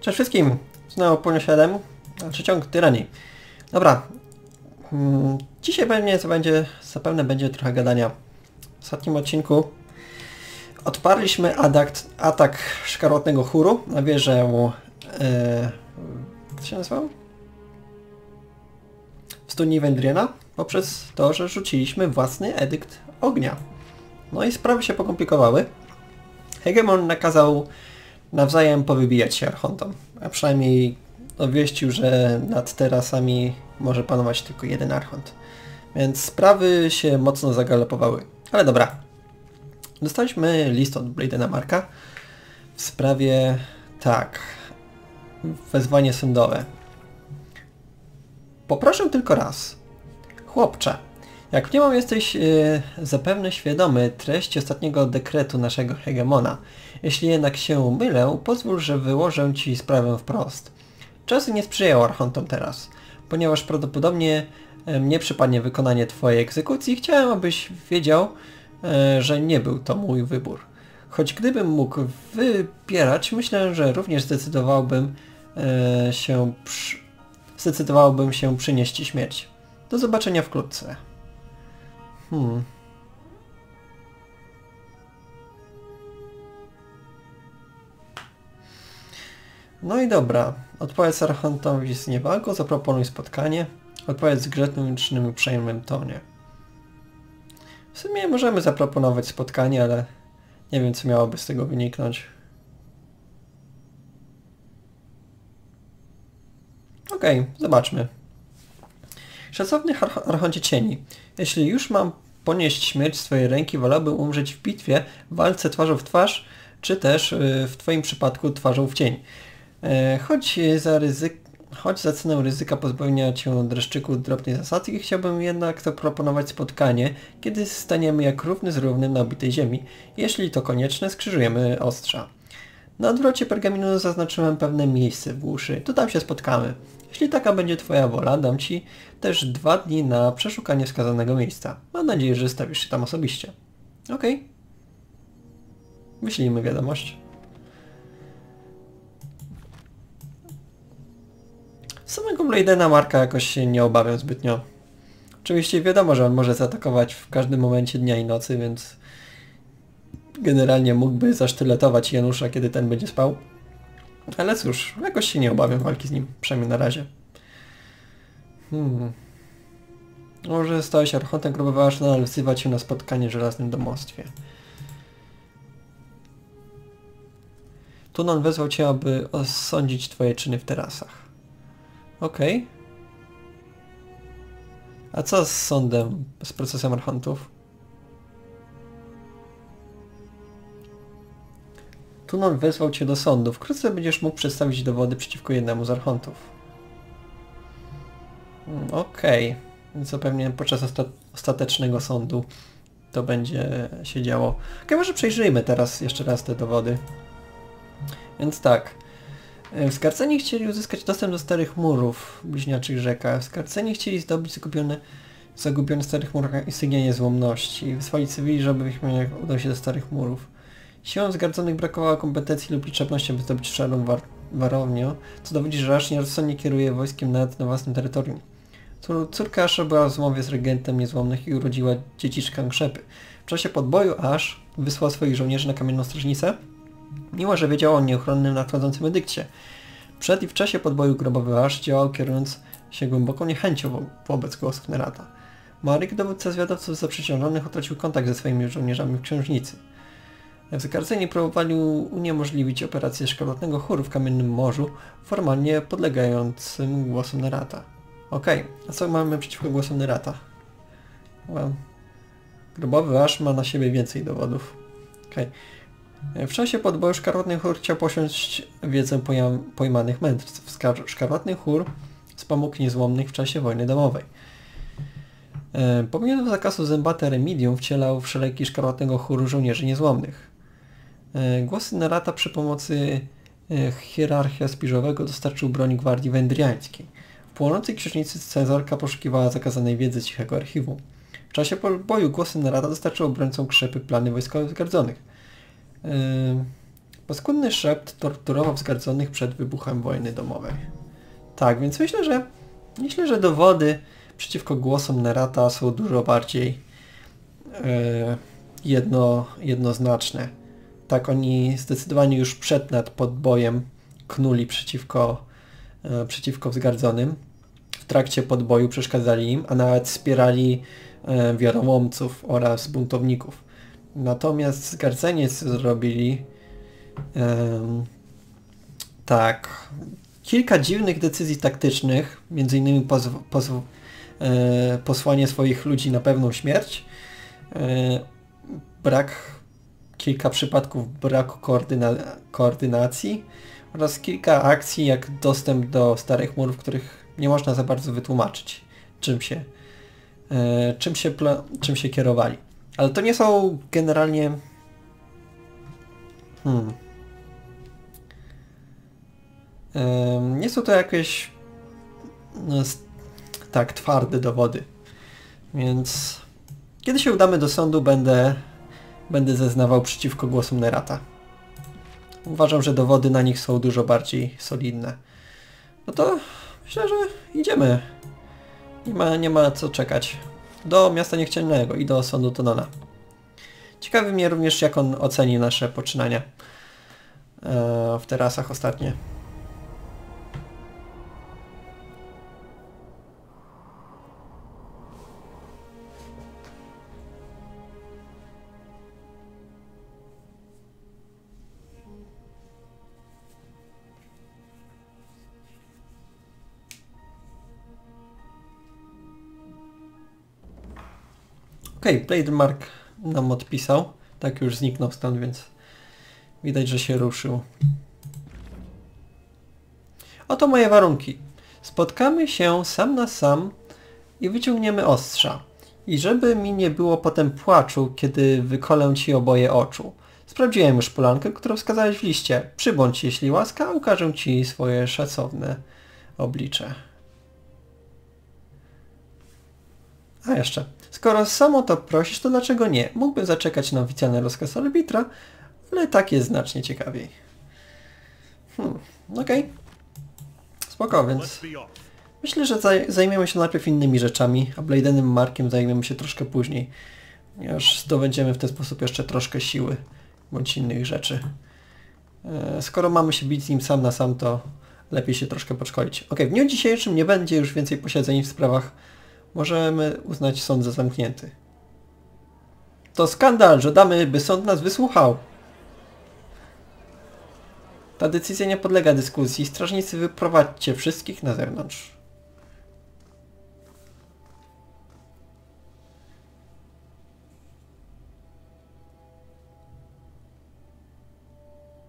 Cześć wszystkim! Znowu Punio 7, znaczy ciąg tyranii. Dobra. Hmm, Dzisiaj pewnie to będzie, zapewne będzie trochę gadania. W ostatnim odcinku odparliśmy adakt, atak szkarłatnego chóru na wieżę... E, co się nazywało? W studni Wendriena poprzez to, że rzuciliśmy własny edykt ognia. No i sprawy się pokomplikowały. Hegemon nakazał nawzajem powybijać się archontom, a przynajmniej obwieścił, że nad terasami może panować tylko jeden archont. Więc sprawy się mocno zagalopowały. Ale dobra. Dostaliśmy list od Bladena Marka w sprawie... tak... wezwanie sądowe. Poproszę tylko raz. Chłopcze, jak mniemam jesteś yy, zapewne świadomy treści ostatniego dekretu naszego hegemona. Jeśli jednak się mylę, pozwól, że wyłożę Ci sprawę wprost. Czasy nie sprzyjają archontom teraz. Ponieważ prawdopodobnie e, mnie przypadnie wykonanie Twojej egzekucji, chciałem, abyś wiedział, e, że nie był to mój wybór. Choć gdybym mógł wybierać, myślę, że również zdecydowałbym e, się przy... zdecydowałbym się przynieść śmierć. Do zobaczenia wkrótce. Hmm. No i dobra. Odpowiedz Archontowi z niewagą, zaproponuj spotkanie. Odpowiedz z grzecznym i uprzejmym tonie. W sumie możemy zaproponować spotkanie, ale nie wiem co miałoby z tego wyniknąć. Okej, okay, zobaczmy. Szacowny Archoncie Cieni, jeśli już mam ponieść śmierć z Twojej ręki, wolałbym umrzeć w bitwie, w walce twarzą w twarz, czy też y, w Twoim przypadku twarzą w cień. E, choć za, ryzyk, choć za cenę ryzyka pozbawienia Cię dreszczyku drobnej zasady, chciałbym jednak zaproponować spotkanie, kiedy staniemy jak równy z równym na obitej ziemi. Jeśli to konieczne, skrzyżujemy ostrza. Na odwrocie pergaminu zaznaczyłem pewne miejsce w uszy. Tu tam się spotkamy. Jeśli taka będzie Twoja wola, dam Ci też dwa dni na przeszukanie wskazanego miejsca. Mam nadzieję, że stawisz się tam osobiście. Okej. Okay. Wyślijmy wiadomość. Samego Bladena Marka jakoś się nie obawiam zbytnio. Oczywiście wiadomo, że on może zaatakować w każdym momencie dnia i nocy, więc generalnie mógłby zasztyletować Janusza, kiedy ten będzie spał. Ale cóż, jakoś się nie obawiam walki z nim, przynajmniej na razie. Hmm. Może stałeś archontem, próbowałeś nadal wzywać się na spotkanie w żelaznym domostwie. Tunon wezwał cię, aby osądzić twoje czyny w terasach. Okej. Okay. A co z sądem, z procesem archontów? Tunon wezwał cię do sądu. Wkrótce będziesz mógł przedstawić dowody przeciwko jednemu z archontów. Hmm, okej. Okay. Więc to pewnie podczas osta ostatecznego sądu to będzie się działo. Okej, okay, może przejrzyjmy teraz jeszcze raz te dowody. Więc tak. E, skarceni chcieli uzyskać dostęp do starych murów bliźniaczych rzekach. Skarceni chcieli zdobyć zagubione, zagubione starych murach insygnia niezłomności. Wysłali cywili, żeby udał się do starych murów. Siłom zgardzonych brakowało kompetencji lub liczebności, aby zdobyć szarą war warownię, co dowodzi, że Asz nierozsądnie kieruje wojskiem nawet na własnym terytorium. Córka Asza była w zmowie z regentem niezłomnych i urodziła dzieciczkę Krzepy. W czasie podboju Asz wysłał swoich żołnierzy na kamienną strażnicę, mimo że wiedział o nieuchronnym nadchodzącym edykcie. Przed i w czasie podboju grobowy Asz działał kierując się głęboką niechęcią wo wobec głosów Nerata. Maryk, dowódca zwiadowców zaprzeciążonych, utracił kontakt ze swoimi żołnierzami w księżnicy. Zakarceni próbowali uniemożliwić operację szkarłatnego chóru w Kamiennym Morzu, formalnie podlegającym głosom Nerata. Okej, okay. a co mamy przeciwko głosom Nerata? Well. Grobowy aż ma na siebie więcej dowodów. Okej. Okay. W czasie podboju Szkarłatny Chór chciał posiąść wiedzę pojmanych mędrców. Szkarłatny Chór wspomógł niezłomnych w czasie wojny domowej. E, pomimo zakazu zębate Remidium wcielał w szeregi Szkarłatnego Chóru żołnierzy niezłomnych. E, głosy Narata przy pomocy e, hierarchia spiżowego dostarczył broń gwardii wędriańskiej. W płonącej księżnicy cezarka poszukiwała zakazanej wiedzy cichego archiwum. W czasie boju głosy Narata dostarczył obrońcom krzepy plany wojskowych zgardzonych. E, Paskudny szept torturował zgardzonych przed wybuchem wojny domowej. Tak, więc myślę, że myślę, że dowody przeciwko głosom Nerata są dużo bardziej e, jedno, jednoznaczne. Tak, oni zdecydowanie już przed nad podbojem knuli przeciwko, e, przeciwko wzgardzonym. W trakcie podboju przeszkadzali im, a nawet wspierali e, wiarołomców oraz buntowników. Natomiast zgardzenie co zrobili e, tak, kilka dziwnych decyzji taktycznych, między innymi e, posłanie swoich ludzi na pewną śmierć, e, brak, kilka przypadków braku koordyna koordynacji oraz kilka akcji jak dostęp do starych murów, których nie można za bardzo wytłumaczyć, czym się, e, czym się, czym się kierowali. Ale to nie są generalnie... Hmm. Nie są to jakieś no, tak, twarde dowody. Więc kiedy się udamy do sądu, będę, będę zeznawał przeciwko głosom Nerata. Uważam, że dowody na nich są dużo bardziej solidne. No to myślę, że idziemy. Nie ma, nie ma co czekać. Do miasta niechcianego i do sądu Tonona. Ciekawi mnie również, jak on oceni nasze poczynania e, w terasach ostatnie. Okej, okay, Mark nam odpisał. Tak już zniknął stąd, więc widać, że się ruszył. Oto moje warunki. Spotkamy się sam na sam i wyciągniemy ostrza. I żeby mi nie było potem płaczu, kiedy wykolę ci oboje oczu. Sprawdziłem już polankę, którą wskazałeś w liście. Przybądź, jeśli łaska, ukażę ci swoje szacowne oblicze. A jeszcze. Skoro samo to prosisz, to dlaczego nie? Mógłbym zaczekać na oficjalny rozkaz arbitra, ale tak jest znacznie ciekawiej. Hmm, okej. Okay. Spoko, więc... Myślę, że zajmiemy się najpierw innymi rzeczami, a Bladenem Markiem zajmiemy się troszkę później. Ponieważ zdobędziemy w ten sposób jeszcze troszkę siły, bądź innych rzeczy. E, skoro mamy się bić z nim sam na sam, to lepiej się troszkę podszkolić. Ok, w dniu dzisiejszym nie będzie już więcej posiedzeń w sprawach możemy uznać sąd za zamknięty. To skandal, że damy, by sąd nas wysłuchał. Ta decyzja nie podlega dyskusji. Strażnicy wyprowadźcie wszystkich na zewnątrz.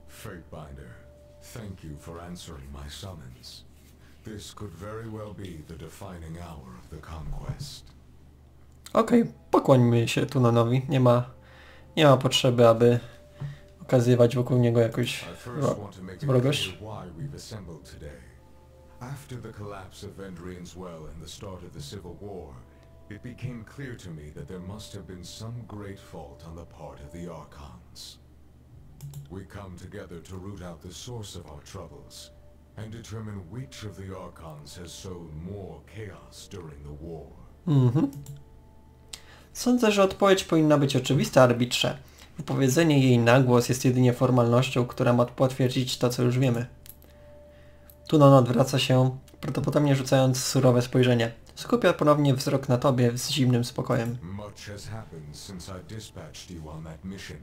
Fatebinder, thank you for answering my summons. This could very well be the defining hour of the conquest. Okej, okay, pokłońmy się Tunanowi. Nie ma, nie ma potrzeby, aby okazywać wokół niego jakąś wrogość. After the collapse of Vendrian's Well and the start of the Civil War, it became clear to me that there must have been some great fault on the part of the Archons. We come together to root out the source of our troubles, and determine which of the Archons has sown more chaos during the war. Mhm. Sądzę, że odpowiedź powinna być oczywista, arbitrze. Wypowiedzenie jej na głos jest jedynie formalnością, która ma potwierdzić to, co już wiemy. Tunon odwraca się, prawdopodobnie rzucając surowe spojrzenie. Skupia ponownie wzrok na tobie z zimnym spokojem. Much has happened since I dispatched you on that mission.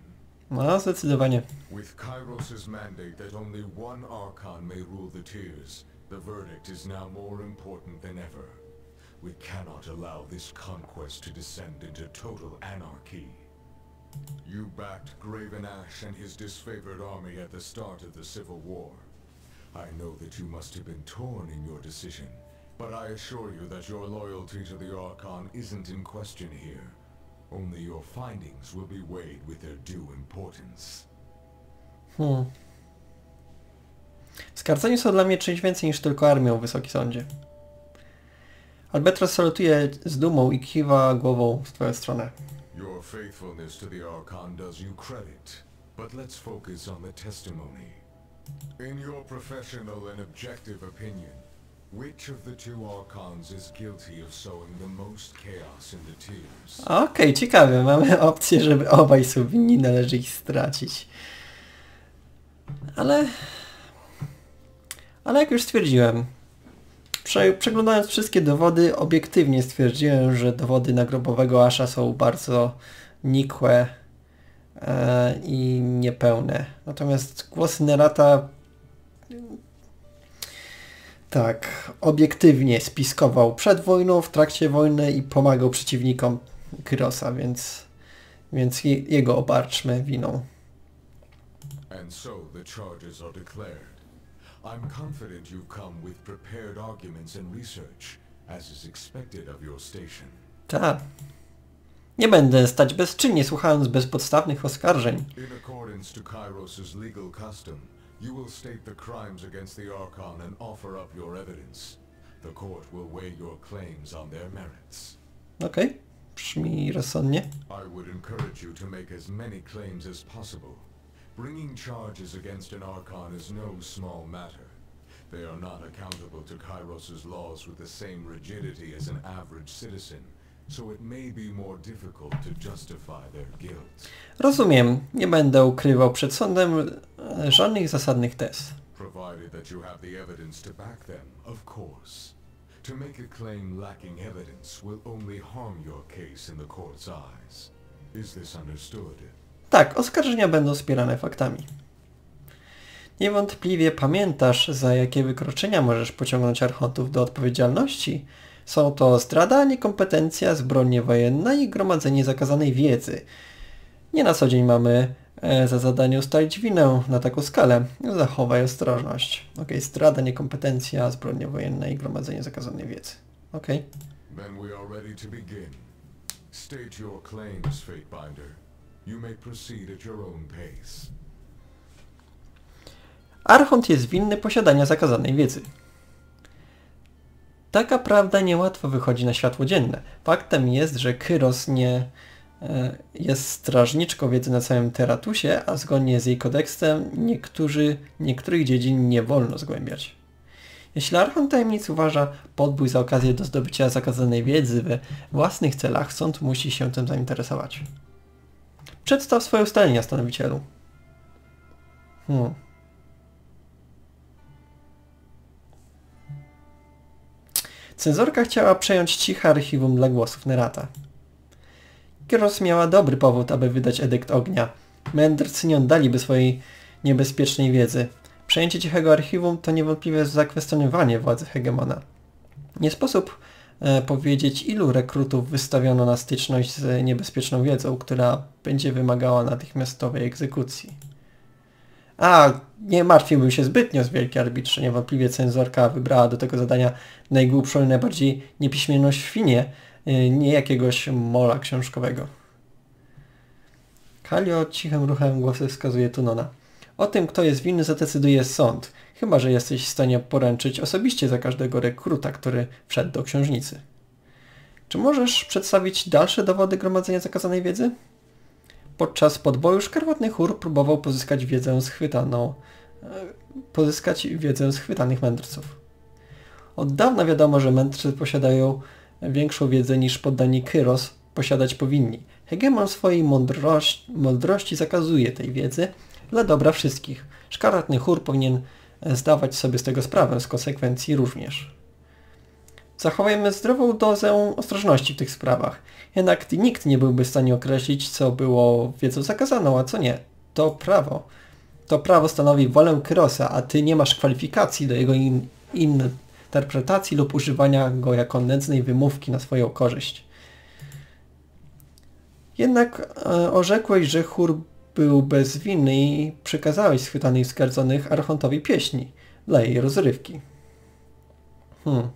No, zdecydowanie. With Kairos' mandate that only one Archon may rule the tiers, the verdict is now more important than ever. We cannot allow this conquest to descend into total anarchy. You backed Graven Ash and his disfavored army at the start of the Civil War. I know that you must have been torn in your decision, but I assure you that your loyalty to the Archon isn't in question here. Only your findings will be weighed with their due importance. Hmm. Skarceni są dla mnie czymś więcej niż tylko armią, Wysoki Sądzie. Albatros salutuje z dumą i kiwa głową w twoją stronę. Your faithfulness to the Archon does you credit. But let's focus on the testimony. In your professional and objective opinion, Okej, ciekawe. Mamy opcję, żeby obaj są winni, należy ich stracić. Ale... Ale jak już stwierdziłem, prze, przeglądając wszystkie dowody, obiektywnie stwierdziłem, że dowody nagrobowego Asha są bardzo nikłe e, i niepełne. Natomiast głos Nerata tak, obiektywnie spiskował przed wojną, w trakcie wojny i pomagał przeciwnikom Kyrosa, więc, więc je, jego obarczmy winą. And so the charges are declared. I'm confident you've come with prepared arguments and research, as is expected of your station. Tak. Nie będę stać bezczynnie słuchając bezpodstawnych oskarżeń. In accordance to Kairos' legal custom, you will state the crimes against the Archon and offer up your evidence. The court will weigh your claims on their merits. Okay, brzmi rozsądnie. I would encourage you to make as many claims as possible. Bringing charges against an Archon is no small matter. They are not accountable to Kairos' laws with the same rigidity as an average citizen, Rozumiem, nie będę ukrywał przed sądem e, żadnych zasadnych tez. Provided that you have the evidence to back them, of course. To make a claim lacking evidence will only harm your case in the court's eyes. Is this understood? Tak, oskarżenia będą wspierane faktami. Niewątpliwie pamiętasz, za jakie wykroczenia możesz pociągnąć archontów do odpowiedzialności. Są to zdrada, niekompetencja, zbrodnia wojenna i gromadzenie zakazanej wiedzy. Nie na co dzień mamy e, za zadanie ustalić winę na taką skalę. Zachowaj ostrożność. Ok, zdrada, niekompetencja, zbrodnia wojenna i gromadzenie zakazanej wiedzy. Ok. Then we are ready to begin. State your claims, Fatebinder. You may proceed at your own pace. Archont jest winny posiadania zakazanej wiedzy. Taka prawda niełatwo wychodzi na światło dzienne. Faktem jest, że Kyros nie e, jest strażniczką wiedzy na całym Teratusie, a zgodnie z jej kodeksem niektórzy, niektórych dziedzin nie wolno zgłębiać. Jeśli Archon Tajemnic uważa podbój za okazję do zdobycia zakazanej wiedzy we własnych celach, sąd musi się tym zainteresować. Przedstaw swoje ustalenia, stanowicielu. Hmm. Cenzorka chciała przejąć ciche archiwum dla głosów Nerata. Gyros miała dobry powód, aby wydać edykt ognia. Mędrcy nie oddaliby swojej niebezpiecznej wiedzy. Przejęcie cichego archiwum to niewątpliwie zakwestionowanie władzy hegemona. Nie sposób e, powiedzieć, ilu rekrutów wystawiono na styczność z niebezpieczną wiedzą, która będzie wymagała natychmiastowej egzekucji. A, nie martwiłbym się zbytnio z wielkiej arbitrze. Niewątpliwie cenzorka wybrała do tego zadania najgłupszą i najbardziej niepiśmienną świnię, y, nie jakiegoś mola książkowego. Kalio cichym ruchem głosy wskazuje Tunona. O tym, kto jest winny, zadecyduje sąd, chyba że jesteś w stanie poręczyć osobiście za każdego rekruta, który wszedł do księżnicy. Czy możesz przedstawić dalsze dowody gromadzenia zakazanej wiedzy? Podczas podboju szkarłatny chór próbował pozyskać wiedzę schwytaną, e, pozyskać wiedzę schwytanych mędrców. Od dawna wiadomo, że mędrcy posiadają większą wiedzę niż poddani Kyros posiadać powinni. Hegemon swojej mądrości, mądrości zakazuje tej wiedzy dla dobra wszystkich. Szkarłatny chór powinien zdawać sobie z tego sprawę, z konsekwencji również. Zachowajmy zdrową dozę ostrożności w tych sprawach. Jednak nikt nie byłby w stanie określić, co było wiedzą zakazaną, a co nie. To prawo. To prawo stanowi wolę Kyrosa, a ty nie masz kwalifikacji do jego in interpretacji lub używania go jako nędznej wymówki na swoją korzyść. Jednak e, orzekłeś, że chór był bezwinny i przekazałeś schwytanych skardzonych Archontowi pieśni dla jej rozrywki. Hmm.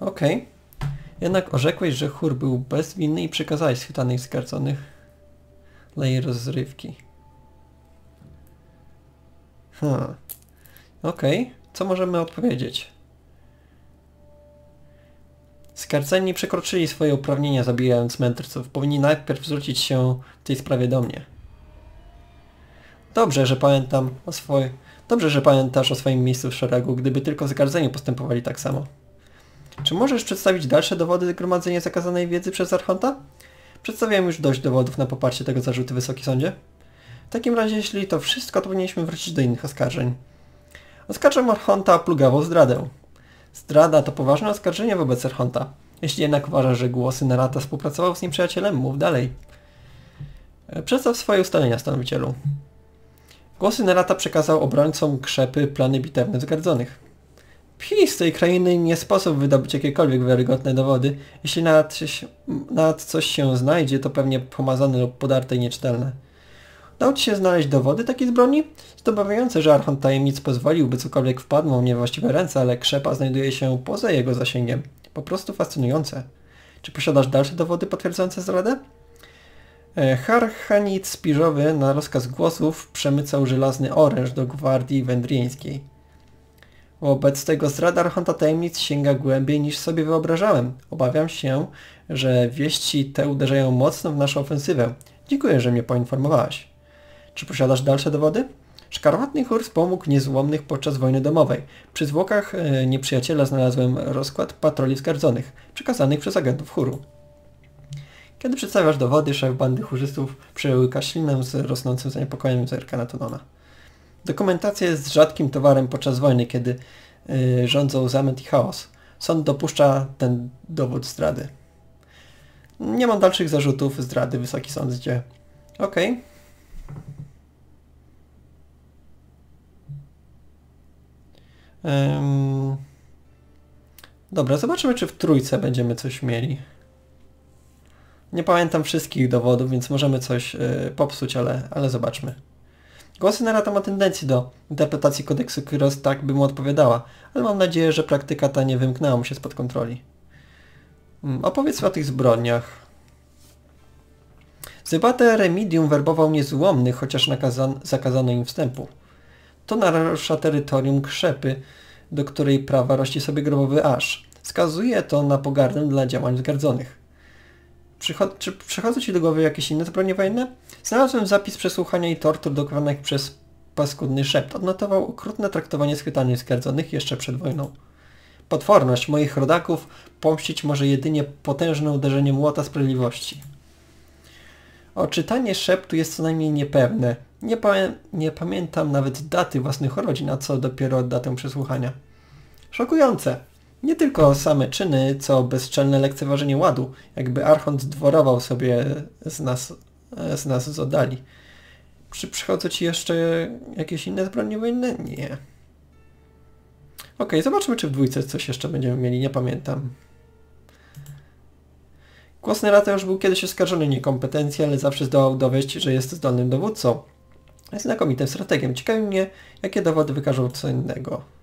Okej. Okay. Jednak orzekłeś, że chór był bezwinny i przekazałeś schwytanych skardzonych dla jej rozrywki. Hmm. Okej. Okay. Co możemy odpowiedzieć? Skarceni przekroczyli swoje uprawnienia zabijając mędrców. Powinni najpierw zwrócić się w tej sprawie do mnie. Dobrze, że pamiętam o swoim... Dobrze, że pamiętasz o swoim miejscu w szeregu, gdyby tylko zgardzeni postępowali tak samo. Czy możesz przedstawić dalsze dowody gromadzenia zakazanej wiedzy przez Archonta? Przedstawiałem już dość dowodów na poparcie tego zarzutu Wysoki Sądzie. W takim razie, jeśli to wszystko, to powinniśmy wrócić do innych oskarżeń. Oskarżam Archonta o plugawą zdradę. Zdrada to poważne oskarżenie wobec Archonta. Jeśli jednak uważasz, że głosy Narata współpracował z nim przyjacielem, mów dalej. E, Przedstaw swoje ustalenia, stanowicielu. Głosy Nerata przekazał obrońcom krzepy plany bitewne zgardzonych. Pi, z tej krainy nie sposób wydobyć jakiekolwiek wiarygodne dowody. Jeśli nad, coś się znajdzie, to pewnie pomazane lub podarte i nieczytelne. Ci się znaleźć dowody takiej zbrodni? Zdobywające, że Archon Tajemnic pozwoliłby cokolwiek wpadło w niewłaściwe ręce, ale krzepa znajduje się poza jego zasięgiem. Po prostu fascynujące. Czy posiadasz dalsze dowody potwierdzające zdradę? E, Harchanic Spiżowy na rozkaz głosów przemycał żelazny oręż do gwardii wędrieńskiej. Wobec tego zdrada Archonta Tajemnic sięga głębiej niż sobie wyobrażałem. Obawiam się, że wieści te uderzają mocno w naszą ofensywę. Dziękuję, że mnie poinformowałaś. Czy posiadasz dalsze dowody? Szkarłatny Hurs pomógł niezłomnych podczas wojny domowej. Przy zwłokach e, nieprzyjaciela znalazłem rozkład patroli zgardzonych, przekazanych przez agentów chóru. Kiedy przedstawiasz dowody, szef bandy chórzystów przełyka ślinę z rosnącym zaniepokojeniem zerka na Tonona. Dokumentacja jest rzadkim towarem podczas wojny, kiedy yy, rządzą zamęt i chaos. Sąd dopuszcza ten dowód zdrady. Nie mam dalszych zarzutów zdrady, Wysoki Sądzie. Okej. Okay. Um, dobra, zobaczymy czy w trójce będziemy coś mieli. Nie pamiętam wszystkich dowodów, więc możemy coś y, popsuć, ale, ale zobaczmy. Głosy Narata ma tendencję do interpretacji kodeksu Kyros tak, by mu odpowiadała, ale mam nadzieję, że praktyka ta nie wymknęła mu się spod kontroli. Hmm, opowiedz o tych zbrodniach. Zybate Remedium werbował niezłomnych, chociaż zakazano im wstępu. To narusza terytorium krzepy, do której prawa rości sobie grobowy aż. Wskazuje to na pogardę dla działań zgardzonych. Przychod czy przychodzą Ci do głowy jakieś inne zbrodnie wojenne? Znalazłem zapis przesłuchania i tortur dokonanych przez paskudny szept. Odnotował okrutne traktowanie schwytanych zgardzonych jeszcze przed wojną. Potworność moich rodaków pomścić może jedynie potężne uderzenie młota sprawiedliwości. Oczytanie szeptu jest co najmniej niepewne. Nie, nie pamiętam nawet daty własnych urodzin, a co dopiero datę przesłuchania. Szokujące. Nie tylko same czyny, co bezczelne lekceważenie ładu, jakby Archont dworował sobie z nas, z nas z oddali. Czy przychodzą Ci jeszcze jakieś inne zbrodnie wojenne? Nie. Okej, okay, zobaczmy czy w dwójce coś jeszcze będziemy mieli, nie pamiętam. Głos Nerata już był kiedyś oskarżony niekompetencji, ale zawsze zdołał dowieść, że jest zdolnym dowódcą. Znakomitym strategiem. Ciekawi mnie, jakie dowody wykażą co innego.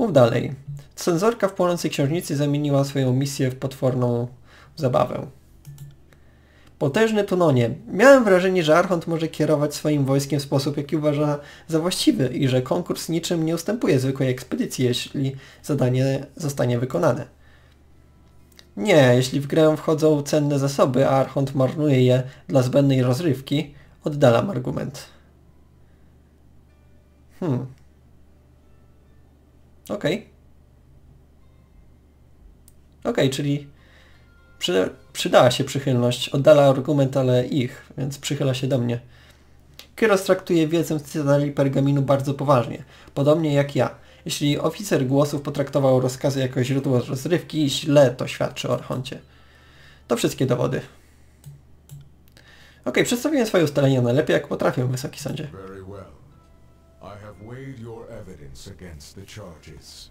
Mów dalej. Cenzorka w płonącej księżnicy zamieniła swoją misję w potworną zabawę. Potężny Tunonie. Miałem wrażenie, że Archont może kierować swoim wojskiem w sposób, jaki uważa za właściwy i że konkurs niczym nie ustępuje zwykłej ekspedycji, jeśli zadanie zostanie wykonane. Nie, jeśli w grę wchodzą cenne zasoby, a Archont marnuje je dla zbędnej rozrywki, oddalam argument. Hmm. Okej. Okay. Okej, okay, czyli przy, przydała się przychylność. Oddala argument, ale ich, więc przychyla się do mnie. Kyros traktuje wiedzę z cytadeli pergaminu bardzo poważnie, podobnie jak ja. Jeśli oficer głosów potraktował rozkazy jako źródło rozrywki, źle to świadczy o Archoncie. To wszystkie dowody. Ok, przedstawiłem swoje ustalenia najlepiej jak potrafię, Wysoki Sądzie. Have weighed your evidence against the charges.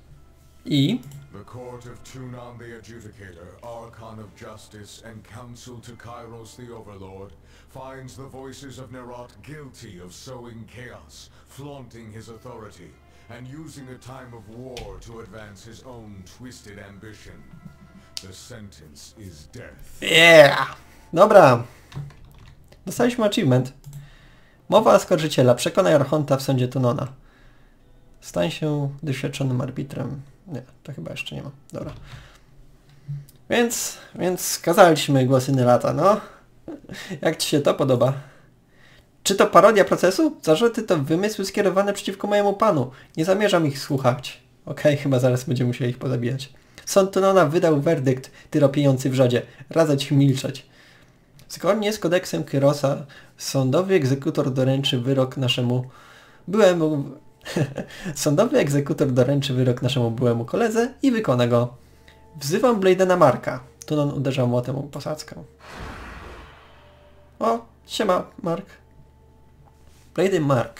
E. The court of Tunon the Adjudicator, Archon of Justice, and Counsel to Kairos the Overlord, finds the voices of Nerat guilty of sowing chaos, flaunting his authority, and using a time of war to advance his own twisted ambition. The sentence is death. Yeah! Dobra. Dostaliśmy achievement. Mowa oskarżyciela. Przekonaj Archonta w sądzie Tunona. Stań się doświadczonym arbitrem. Nie, to chyba jeszcze nie ma. Dobra. Więc, więc skazaliśmy głosy Nylata, no. Jak ci się to podoba? Czy to parodia procesu? Zarzuty to wymysły skierowane przeciwko mojemu panu. Nie zamierzam ich słuchać. Okej, chyba zaraz będziemy musieli ich pozabijać. Sąd Tunona wydał werdykt tyropijący w rzadzie. Radzać milczeć. Zgodnie z kodeksem Kyrosa, sądowy egzekutor doręczy wyrok naszemu byłemu... sądowy egzekutor doręczy wyrok naszemu byłemu koledze i wykona go. Wzywam Bladena Marka. Tunon uderza młotem o posadzkę. O, siema, Mark. Bladen Mark.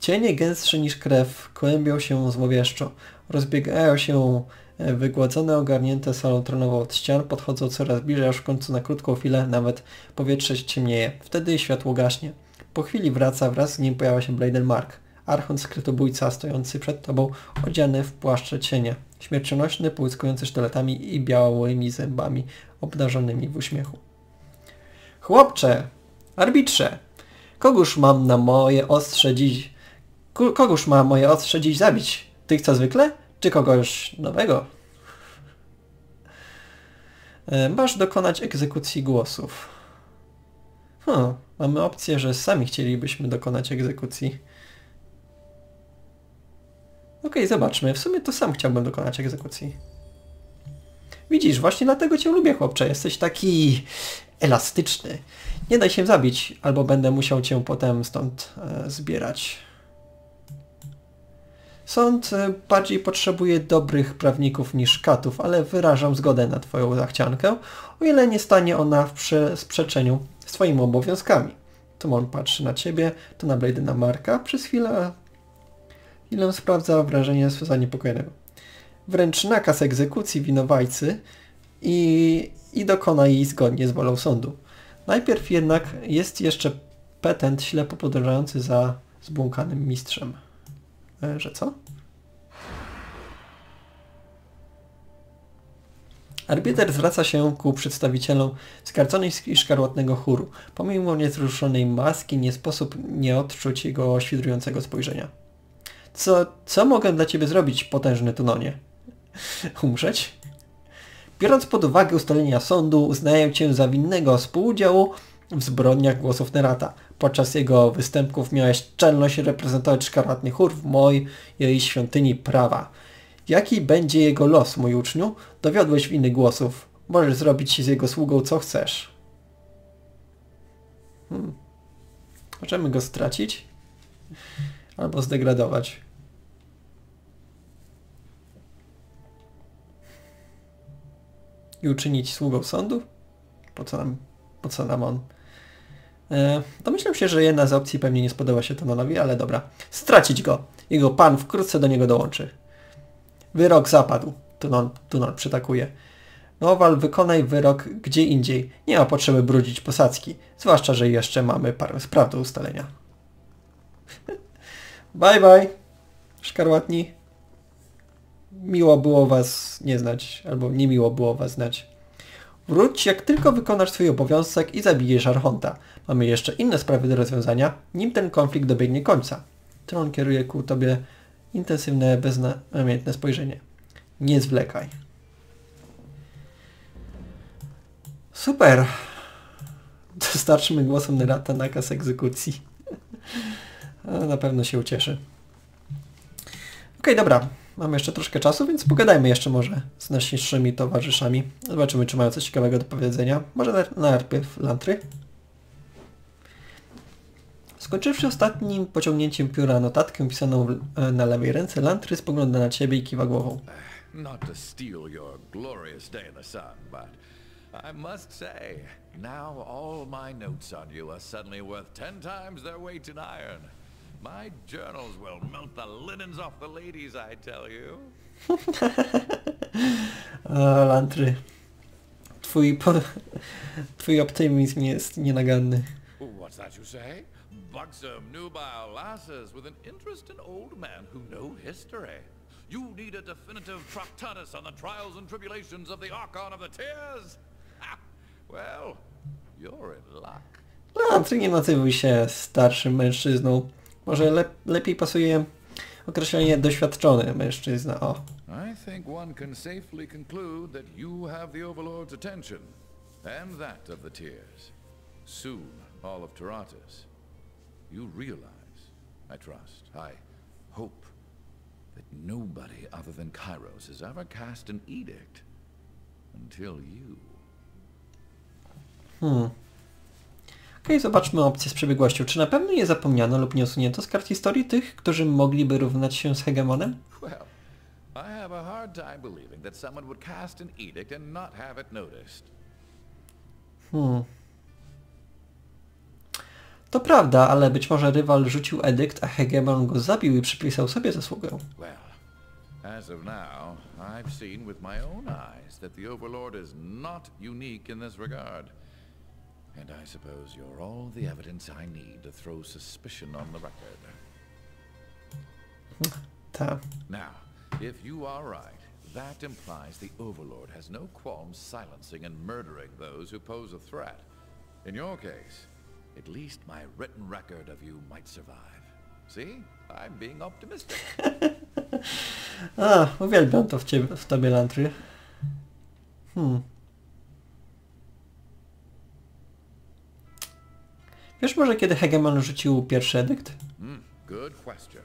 Cienie gęstsze niż krew kłębią się złowieszczo. Rozbiegają się wygładzone, ogarnięte salą tronową od ścian, podchodzą coraz bliżej, aż w końcu na krótką chwilę nawet powietrze ciemnieje. Wtedy światło gaśnie. Po chwili wraca, wraz z nim pojawia się Bladen Mark. Archon skrytobójca stojący przed tobą, odziany w płaszcze cienia. Śmiercionośny, połyskujący sztyletami i białymi zębami, obdarzonymi w uśmiechu. Chłopcze! Arbitrze! Kogóż mam na moje ostrze dziś... Kogóż ma moje ostrze dziś zabić? Tych co zwykle? Czy kogoś nowego? E, Masz dokonać egzekucji głosów. Hmm, mamy opcję, że sami chcielibyśmy dokonać egzekucji. Okej, zobaczmy. W sumie to sam chciałbym dokonać egzekucji. Widzisz, właśnie dlatego cię lubię, chłopcze. Jesteś taki elastyczny. Nie daj się zabić, albo będę musiał cię potem stąd e, zbierać. Sąd e, bardziej potrzebuje dobrych prawników niż katów, ale wyrażam zgodę na twoją zachciankę, o ile nie stanie ona w prze- sprzeczeniu z twoimi obowiązkami. To on patrzy na ciebie, to na Bladena Marka, przez chwilę, chwilę sprawdza wrażenie zaniepokojonego. Wręcz nakaz egzekucji winowajcy i, i dokona jej zgodnie z wolą sądu. Najpierw jednak jest jeszcze petent ślepo podążający za zbłąkanym mistrzem. E, że co? Arbiter zwraca się ku przedstawicielom skarconej i szkarłatnego chóru. Pomimo niezruszonej maski nie sposób nie odczuć jego świdrującego spojrzenia. Co, co mogę dla ciebie zrobić, potężny Tunonie? Umrzeć? Biorąc pod uwagę ustalenia sądu, uznaję cię za winnego współudziału w zbrodniach głosów Nerata. Podczas jego występków miałeś czelność reprezentować szkarłatny chór w mojej świątyni prawa. Jaki będzie jego los, mój uczniu? Dowiodłeś winy głosów. Możesz zrobić z jego sługą co chcesz. Hmm. Możemy go stracić? Albo zdegradować. I uczynić sługą sądu? Po co nam, po co nam on? E, domyślam się, że jedna z opcji pewnie nie spodoba się Tononowi, ale dobra. Stracić go. Jego pan wkrótce do niego dołączy. Wyrok zapadł. Tunon, Tunon przytakuje. Nowal, wykonaj wyrok gdzie indziej. Nie ma potrzeby brudzić posadzki. Zwłaszcza, że jeszcze mamy parę spraw do ustalenia. bye bye, szkarłatni. Miło było was nie znać, albo niemiło było was znać. Wróć jak tylko wykonasz swój obowiązek i zabijesz Archonta. Mamy jeszcze inne sprawy do rozwiązania, nim ten konflikt dobiegnie końca. Tron kieruje ku tobie intensywne, beznamiętne spojrzenie. Nie zwlekaj. Super. Dostarczmy głosem Nerata nakaz egzekucji. Na pewno się ucieszy. Okej, dobra. Mamy jeszcze troszkę czasu, więc pogadajmy jeszcze może z naszymi towarzyszami. Zobaczymy, czy mają coś ciekawego do powiedzenia. Może na- najpierw Lantry. Skończywszy ostatnim pociągnięciem pióra notatkę pisaną na lewej ręce, Lantry spogląda na ciebie i kiwa głową. Not to steal your glorious day in the sun, but I must say, now all my notes on you are suddenly worth ten times their weight in iron. My journals will melt the linens off the ladies, I tell you. A, Lantry. Twój, po... Twój optymizm jest nienaganny. What's that you say? Buxom, nubile lasses with an interest in old men who know history. You need a definitive Tractatus on the trials and tribulations of the Archon of the Tears? Ha! Well, you're in luck. Nie nazywuj się starszym mężczyzną. Może le lepiej pasuje określenie doświadczony mężczyzna. O. I think one can safely conclude that you have the Overlord's attention, and that of the Tears. Soon, all of Taratus. You realize, I trust, I hope, that nobody other than Kairos has ever cast an edict until you. Hmm. Okej, zobaczmy opcję z przebiegłością. Czy na pewno nie zapomniano lub nie usunięto z kart historii tych, którzy mogliby równać się z hegemonem? Well, I have a hard time believing that someone would cast an edict and not have it noticed. Hmm. To prawda, ale być może rywal rzucił edykt, a hegemon go zabił i przypisał sobie zasługę. Well, as of now, I've seen with my own eyes that the Overlord is not unique in this regard. And I suppose you're all the evidence I need to throw suspicion on the record. Ta. Now, if you are right, that implies the Overlord has no qualms silencing and murdering those who pose a threat. In your case, at least my written record of you might survive. See? I'm being optimistic. A, uwielbiam to w, ciebie, w tobie, Lantry. Hmm. Wiesz może kiedy hegemon rzucił pierwszy edykt? Hmm, good question.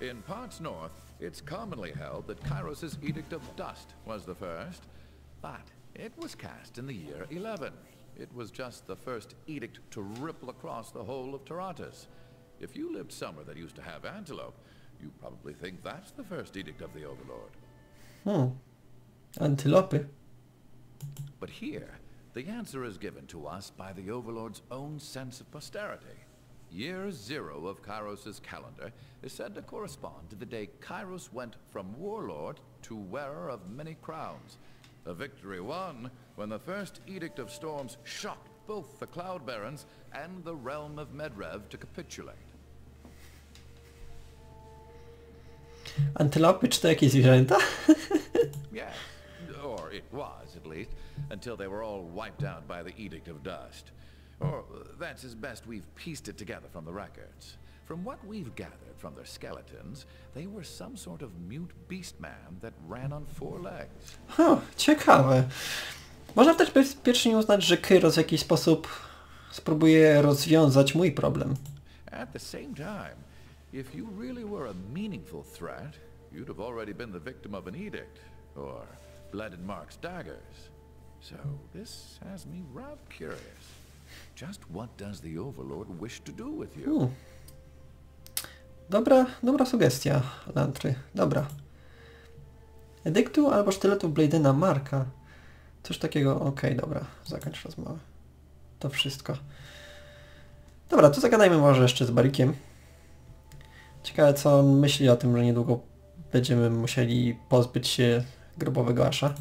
In parts north, it's commonly held that Kairos' Edict of Dust was the first, but it was cast in the year 11. It was just the first edict to ripple across the whole of Taratus. If you lived somewhere that used to have antelope, you probably think that's the first edict of the Overlord. Hmm. Antylopy. But here, the answer is given to us by the Overlord's own sense of posterity. Year zero of Kairos' calendar is said to correspond to the day Kairos went from warlord to wearer of many crowns. A victory won when the first Edict of Storms shocked both the Cloud Barons and the realm of Medrev to capitulate. Antylopy czy to jakieś zwierzęta? Yes, or it was at least, until they were all wiped out by the Edict of Dust. Or uh, that's as best we've pieced it together from the records. From what we've gathered from their skeletons, they were some sort of mute beast man that ran on four legs. Ha, ciekawe. Można też bezpiecznie uznać, że Kyros w jakiś sposób spróbuje rozwiązać mój problem. At the same time, if you really were a meaningful threat, you'd have already been the victim of an edict, or in Mark's daggers. So this has me rather curious. Just what does the Overlord wish to do with you? Hmm. Dobra, dobra sugestia, Lantry. Dobra. Edyktu albo sztyletu Bladena Marka. Coś takiego, okej, dobra, zakończ rozmowę. To wszystko. Dobra, to zagadajmy może jeszcze z Barikiem. Ciekawe co on myśli o tym, że niedługo będziemy musieli pozbyć się grobowego Asza.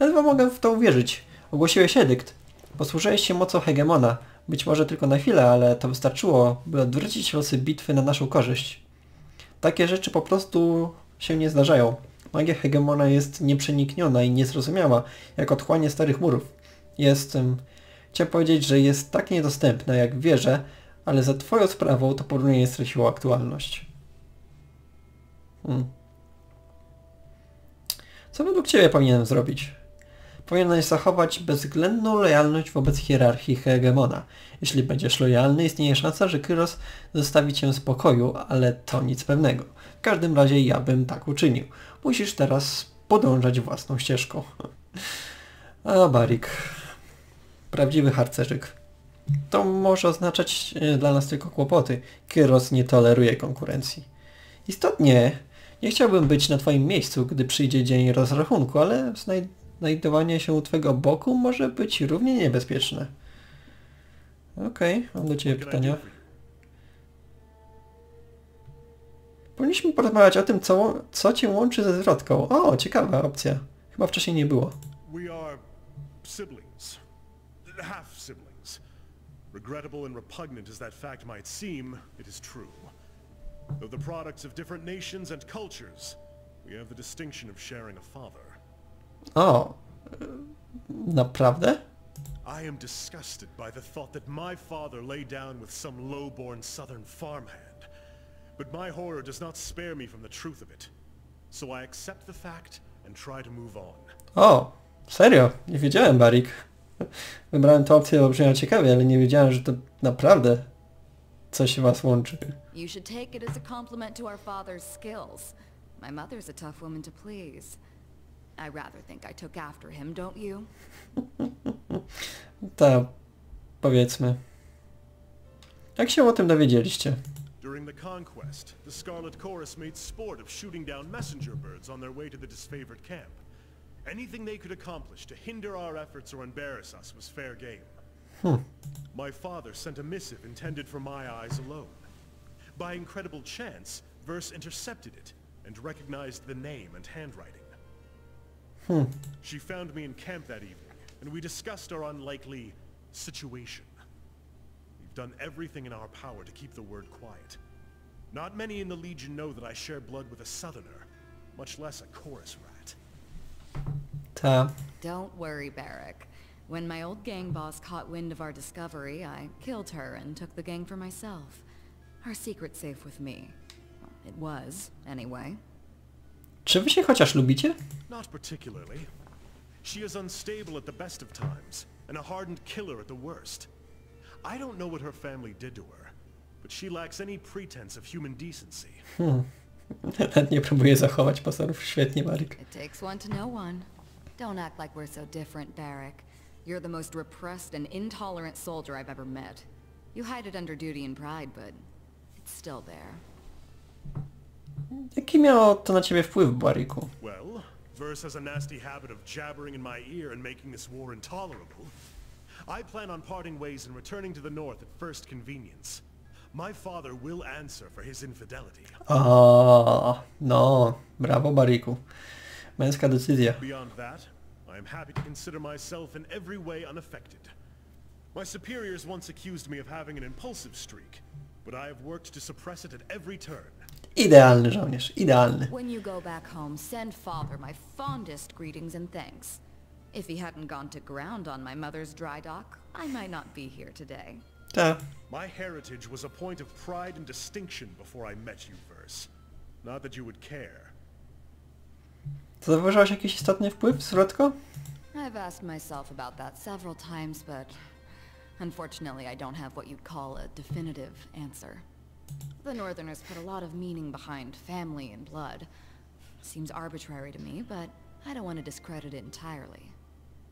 Ledwo mogę w to uwierzyć. Ogłosiłeś edykt. Posłużyłeś się mocą hegemona. Być może tylko na chwilę, ale to wystarczyło, by odwrócić losy bitwy na naszą korzyść. Takie rzeczy po prostu się nie zdarzają. Magia hegemona jest nieprzenikniona i niezrozumiała, jak otchłanie starych murów. Jest... Um, chciałem powiedzieć, że jest tak niedostępna, jak wierzę, ale za twoją sprawą to porównanie straciło aktualność. Hmm. Co według ciebie powinienem zrobić? Powinieneś zachować bezwzględną lojalność wobec hierarchii hegemona. Jeśli będziesz lojalny, istnieje szansa, że Kyros zostawi cię w spokoju, ale to nic pewnego. W każdym razie ja bym tak uczynił. Musisz teraz podążać własną ścieżką. A Barik. Prawdziwy harcerzyk. To może oznaczać e, dla nas tylko kłopoty. Kyros nie toleruje konkurencji. Istotnie, nie chciałbym być na twoim miejscu, gdy przyjdzie dzień rozrachunku, ale znaj znajdowanie się u twego boku może być równie niebezpieczne. Okej, okay, mam do ciebie pytania. Powinniśmy porozmawiać o tym, co, co cię łączy ze zwrotką. O, ciekawa opcja. Chyba wcześniej nie było. We are siblings. Half siblings. Regrettable and repugnant as that fact might seem, it is true. Though the products of different nations and cultures, we have the distinction of sharing a father. O, naprawdę? I am disgusted by the thought that my father lay down with some low-born southern farmhand. But my horror does not spare me from the truth of it. So I accept the fact and try to move on. O, serio? Nie wiedziałem, Barik. Wybrałem tę opcję, bo brzmiała ciekawie, ale nie wiedziałem, że to naprawdę coś was łączy. You should take it as a compliment to our father's skills. My mother's a tough woman to please. I rather think I took after him, don't you? Ta, powiedzmy. Jak się o tym dowiedzieliście? During the conquest, the Scarlet Chorus made sport of shooting down messenger birds on their way to the disfavored camp. Anything they could accomplish to hinder our efforts or embarrass us was fair game. Hmm. My father sent a missive intended for my eyes alone. By incredible chance, Verse intercepted it and recognized the name and handwriting. She found me in camp that evening, and we discussed our unlikely situation. We've done everything in our power to keep the word quiet. Not many in the Legion know that I share blood with a Southerner, much less a chorus rat. Ta. Don't worry, Barrack. When my old gang boss caught wind of our discovery, I killed her and took the gang for myself. Our secret's safe with me. It was, anyway. Czy wy się chociaż lubicie? Not particularly. She is unstable at the best of times, and a hardened killer at the worst. I don't know what her family did to her, but she lacks any pretense of human decency. Nawet nie próbuję zachować pozorów. Świetnie, Barik. It takes one to know one. Don't act like we're so different, Barrack. You're the most repressed and intolerant soldier I've ever met. You hide it under duty and pride, but it's still there. Jaki miało to na ciebie wpływ, Bariku? Well, Verse has a nasty habit of jabbering in my ear and making this war intolerable. I plan on parting ways and returning to the north at first convenience. My father will answer for his infidelity. No, brawo, Bariku. Męska decyzja. Beyond that, I am happy to consider myself in every way unaffected. My superiors once accused me of having an impulsive streak, but I have worked to suppress it at every turn. Idealny żołnierz, idealny. When you go back home, send father my fondest greetings and thanks. If he hadn't gone to ground on my mother's dry dock, I might not be here today. Ta. My heritage was a point of pride and distinction before I met you, Verse. Not that you would care. To zauważyłaś jakiś istotny wpływ, zwrotko? I've asked myself about that several times, but unfortunately I don't have what you'd call a definitive answer. The Northerners put a lot of meaning behind family and blood. Seems arbitrary to me, but I don't want to discredit it entirely.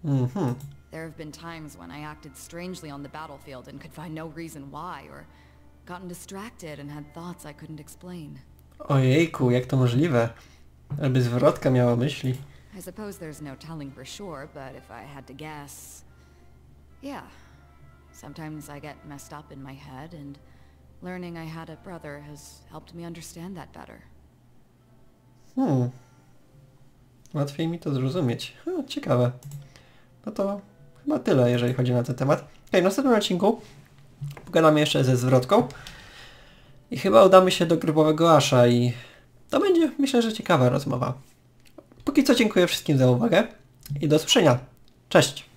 Mhm. There have been times when I acted strangely on the battlefield and could find no reason why, or gotten distracted and had thoughts I couldn't explain. Ojejku, jak to możliwe? Żeby zwrotka miała myśli. I suppose there's no telling for sure, but if I had to guess... Yeah. Sometimes I get messed up in my head, and learning I had a brother has helped me understand that better. Hmm. Łatwiej mi to zrozumieć. Hmm, ciekawe. No to chyba tyle, jeżeli chodzi na ten temat. Okej, w następnym odcinku pogadamy jeszcze ze zwrotką. I chyba udamy się do grobowego Asza i to będzie, myślę, że ciekawa rozmowa. Póki co dziękuję wszystkim za uwagę i do usłyszenia. Cześć!